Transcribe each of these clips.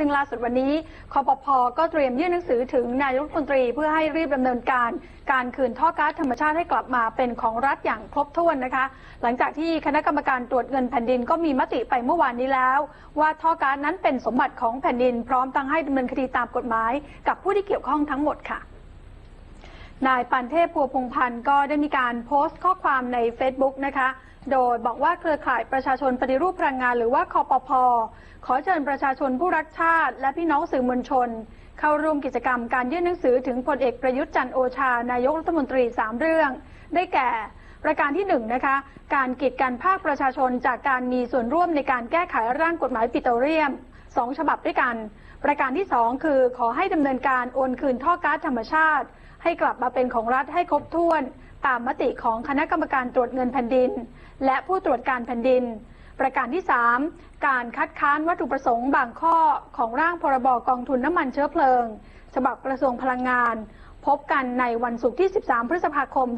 ซึ่งล่าสุดวันนี้คอปพก็เตรียมยื่นหนังสือถึงนายกรัฐมนตรีเพื่อให้รีบดำเนินการ การคืนท่อก๊าซธรรมชาติให้กลับมาเป็นของรัฐอย่างครบถ้วนนะคะ หลังจากที่คณะกรรมการตรวจเงินแผ่นดินก็มีมติไปเมื่อวานนี้แล้ว ว่าท่อก๊าซนั้นเป็นสมบัติของแผ่นดิน พร้อมตั้งให้ดำเนินคดีตามกฎหมาย กับผู้ที่เกี่ยวข้องทั้งหมดค่ะนายปันเทพพัวพงพันธ์ก็ได้มีการโพสต์ข้อความใน Facebook นะคะ โดยบอกว่าเครือข่ายประชาชนปฏิรูปพลังงานหรือว่าคอปพขอเชิญประชาชนผู้รักชาติ และพี่น้องสื่อมวลชน เข้าร่วมกิจกรรมการยื่นหนังสือถึงพลเอกประยุทธ์จันโอชา นายกรัฐมนตรี 3 เรื่อง ได้แก่ประการที่1นงนะคะ การกีดกันภาคประชาชนจากการมีส่วนร่วมในการแก้ไขร่างกฎหมายปิโตรเลียม 2 ฉบับด้วยกัน ประการที่ 2 คือขอให้ดำเนินการโอนคืนท่อก๊าซธรรมชาติ ให้กลับมาเป็นของรัฐให้ครบถ้วน ตามมติของคณะกรรมการตรวจเงินแผ่นดิน และผู้ตรวจการแผ่นดิน ประการที่ 3 การคัดค้านวัตถุประสงค์บางข้อของร่างพรบกองทุนน้ำมันเชื้อเพลิง ฉบับกระทรวงพลังงาน พบกันในวันศุกร์ที่ 13 พฤษภาคม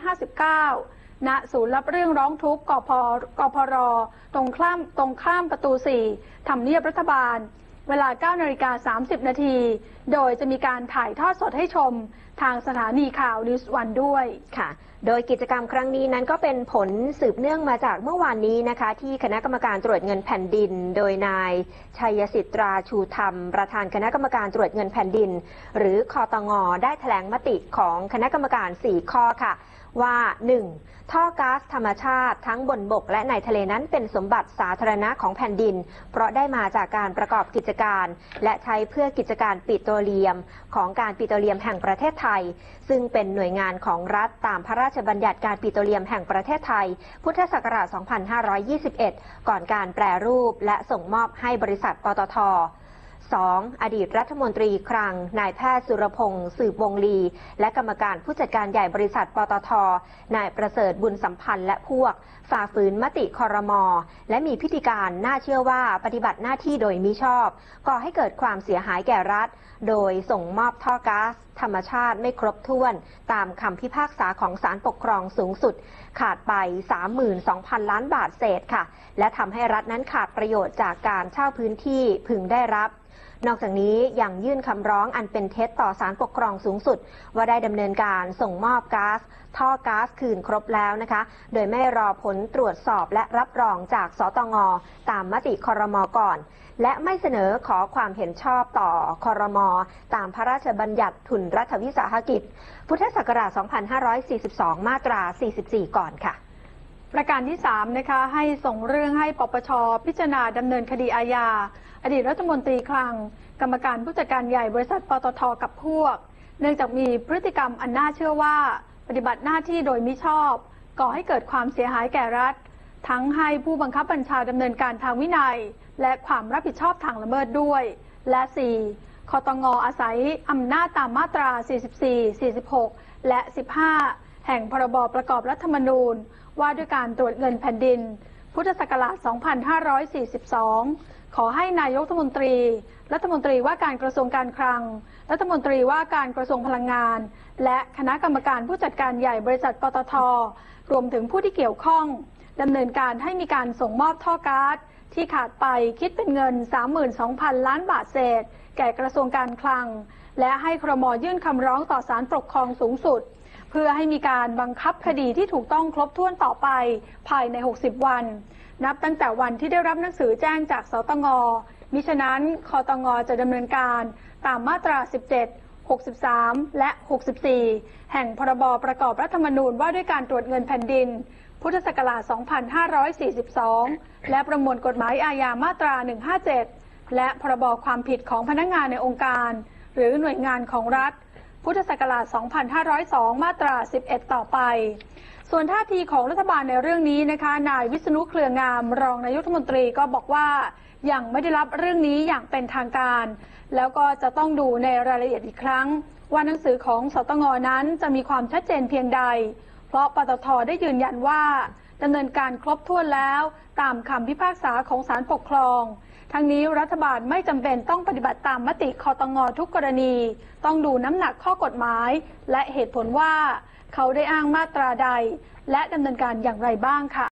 2559 ณ ศูนย์รับเรื่องร้องทุกข์กพกพร ตรงข้ามตรงข้ามประตู 4 ทำเนียบรัฐบาล เวลา 9นาฬิกา30 นาที โดยจะมีการถ่ายทอดสดให้ชมทางสถานีข่าวนิวส์วันด้วยค่ะ โดยกิจกรรมครั้งนี้นั้นก็เป็นผลสืบเนื่องมาจากเมื่อวานนี้นะคะ ที่คณะกรรมการตรวจเงินแผ่นดิน โดยนายชัยสิทธราชูธรรม ประธานคณะกรรมการตรวจเงินแผ่นดิน หรือคอตงอได้แถลงมติของคณะกรรมการ 4 ข้อค่ะ ว่า 1. ท่อก๊าซธรรมชาติทั้งบนบกและในทะเลนั้นเป็นสมบัติสาธารณะของแผ่นดิน เพราะได้มาจากการประกอบกิจการ และใช้เพื่อกิจการปิโตรเลียม ของการปิโตรเลียมแห่งประเทศไทย ซึ่งเป็นหน่วยงานของรัฐตามพระราชบัญญัติการปิโตรเลียมแห่งประเทศไทย พุทธศักราช 2521 ก่อนการแปรรูปและส่งมอบให้บริษัทปตท 2. อดีตรัฐมนตรีคลัง นายแพทย์สุรพงศ์สืบวงลี และกรรมการผู้จัดการใหญ่บริษัทปตท นายประเสริฐบุญสัมพันธ์และพวก ฝ่าฝืนมติคอรมอและมีพิธีการน่าเชื่อว่าปฏิบัติหน้าที่โดยมิชอบ ก่อให้เกิดความเสียหายแก่รัฐ โดยส่งมอบท่อก๊าซธรรมชาติไม่ครบถ้วน ตามคำพิพากษาของศาลปกครองสูงสุดขาดไป 32,000 ล้านบาทเศษค่ะ และทำให้รัฐนั้นขาดประโยชน์จากการเช่าพื้นที่พึงได้รับ นอกจากนี้ยังยื่นคำร้องอันเป็นเท็จต่อศาลปกครองสูงสุด ว่าได้ดำเนินการส่งมอบก๊าซท่อก๊าซคืนครบแล้วนะคะ โดยไม่รอผลตรวจสอบและรับรองจากสตงตามมติคอรมอก่อน และไม่เสนอขอความเห็นชอบต่อคอรมอตามพระราชบัญญัติทุนรัฐวิสาหกิจ พุทธศักราช 2542 มาตรา 44 ก่อนค่ะประการที่3นะคะให้ส่งเรื่องให้ปปชพิจารณาดำเนินคดีอาญา อดีตรัฐมนตรีคลัง กรรมการผู้จัดการใหญ่บริษัทปตทกับพวก เนื่องจากมีพฤติกรรมอันน่าเชื่อว่า ปฏิบัติหน้าที่โดยมิชอบ ก่อให้เกิดความเสียหายแก่รัฐ ทั้งให้ผู้บังคับบัญชาดำเนินการทางวินัย และความรับผิดชอบทางละเมิดด้วย และ 4. คอตงอาศัยอำนาจตามมาตรา 44 46 และ 15 แห่งพรบประกอบรัฐธรรมนูญ ว่าด้วยการตรวจเงินแผ่นดิน พุทธศักราช 2542 ขอให้นายกรัฐมนตรี รัฐมนตรีว่าการกระทรวงการคลัง รัฐมนตรีว่าการกระทรวงพลังงาน และคณะกรรมการผู้จัดการใหญ่บริษัทปตท รวมถึงผู้ที่เกี่ยวข้อง ดำเนินการให้มีการส่งมอบท่อก๊าซที่ขาดไปคิดเป็นเงิน 32,000 ล้านบาทเศษ แก่กระทรวงการคลัง และให้ครมยื่นคำร้องต่อศาลปกครองสูงสุด เพื่อให้มีการบังคับคดีที่ถูกต้องครบถ้วนต่อไปภายใน 60 วัน นับตั้งแต่วันที่ได้รับหนังสือแจ้งจากสตงมิฉะนั้นคอตงจะดำเนินการตามมาตรา 17 63 และ 64 แห่งพรบประกอบรัฐธรรมนูญว่าด้วยการตรวจเงินแผ่นดิน พุทธศักราช 2542 และประมวลกฎหมายอาญามาตรา 157 และพรบความผิดของพนักงงานในองค์การ หรือหน่วยงานของรัฐ พุทธศักราช 2502 มาตรา 11 ต่อไป ส่วนท่าทีของรัฐบาลในเรื่องนี้นะคะ นายวิษณุเครืองาม รองนายกรัฐมนตรีก็บอกว่ายังไม่ได้รับเรื่องนี้อย่างเป็นทางการ แล้วก็จะต้องดูในรายละเอียดอีกครั้ง ว่าหนังสือของสตงนั้นจะมีความชัดเจนเพียงใด เพราะปตทได้ยืนยันว่าดำเนินการครบถ้วนแล้วตามคำพิพากษาของศาลปกครอง ทั้งนี้รัฐบาลไม่จำเป็นต้องปฏิบัติตามมติคอตงทุกกรณี ต้องดูน้ำหนักข้อกฎหมาย และเหตุผลว่าเขาได้อ้างมาตราใด และดำเนินการอย่างไรบ้างค่ะ